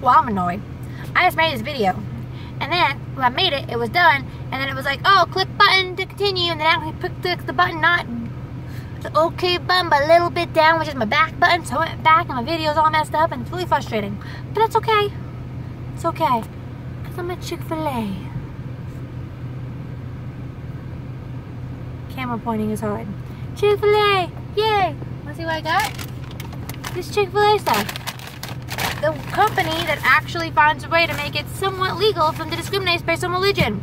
Well, I'm annoyed. I just made this video. And then, when I made it, it was done. And then it was like, oh, click button to continue. And then I clicked the button, not the OK button, but a little bit down, which is my back button. So I went back and my video's all messed up. And it's really frustrating. But that's okay. It's okay. Because I'm at Chick-fil-A. Camera pointing is hard. Chick-fil-A! Yay! Wanna see what I got? This Chick-fil-A stuff the company that actually finds a way to make it somewhat legal for them to discriminate based on religion.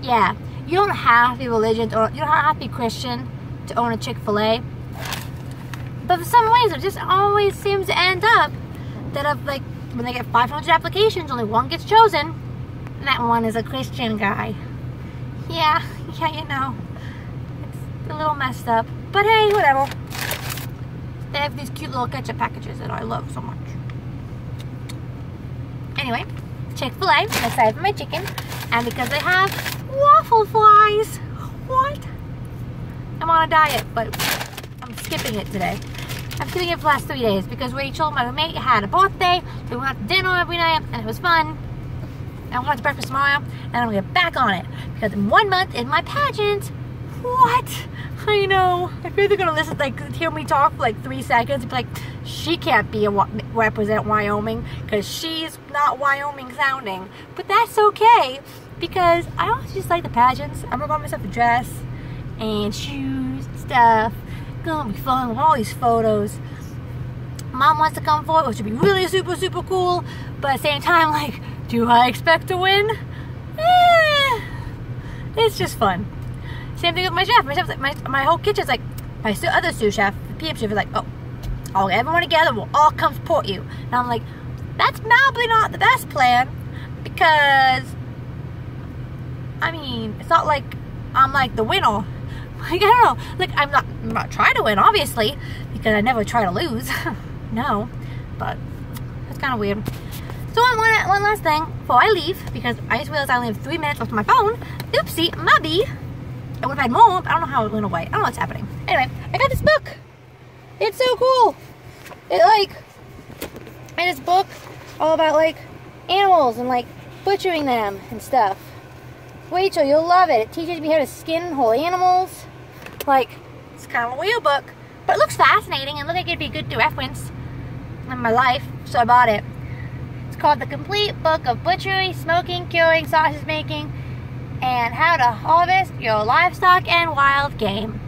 Yeah, you don't have to be religious or you don't have to be Christian to own a Chick-fil-A. But for some ways, it just always seems to end up that of like when they get 500 applications, only one gets chosen, and that one is a Christian guy. Yeah, yeah, you know, it's a little messed up. But hey, whatever. They have these cute little ketchup packages that I love so much. Anyway, Chick-fil-A, excited for my chicken. And because they have waffle flies. What? I'm on a diet, but I'm skipping it today. I'm skipping it for the last three days because Rachel, my roommate, had a birthday. We went out to dinner every night and it was fun. I'm going to breakfast tomorrow and I'm to get back on it because in one month is my pageant. What? I know. I feel they're to listen, like, hear me talk for like three seconds and be like, she can't be a represent Wyoming because she's not Wyoming sounding. But that's okay because I always just like the pageants. I'm gonna buy myself a dress and shoes and stuff. Gonna be fun with all these photos. Mom wants to come for it, which would be really super super cool. But at the same time, like, do I expect to win? Eh, it's just fun. Same thing with my chef. My chef, my, my whole kitchen's like my other sous chef, the PM chef, is like, oh, all everyone together will all come support you. And I'm like, that's probably not the best plan because I mean, it's not like I'm like the winner. Like I don't know. Like I'm not I'm not trying to win, obviously, because I never try to lose. no. But it's kinda weird. So one, one last thing before I leave, because I just realized I only have three minutes left on my phone. Oopsie, maybe. I would have had more, but I don't know how it went away. I don't know what's happening. Anyway, I got this book. It's so cool. It like, and this book all about like animals and like butchering them and stuff. Rachel, you'll love it. It teaches me how to skin whole animals. Like, it's kind of a weird book, but it looks fascinating and looks like it'd be good reference in my life, so I bought it. It's called The Complete Book of Butchery, Smoking, Curing, Sausage Making, and How to Harvest Your Livestock and Wild Game.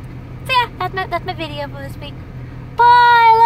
So yeah, that's my, that's my video for this week. Bye!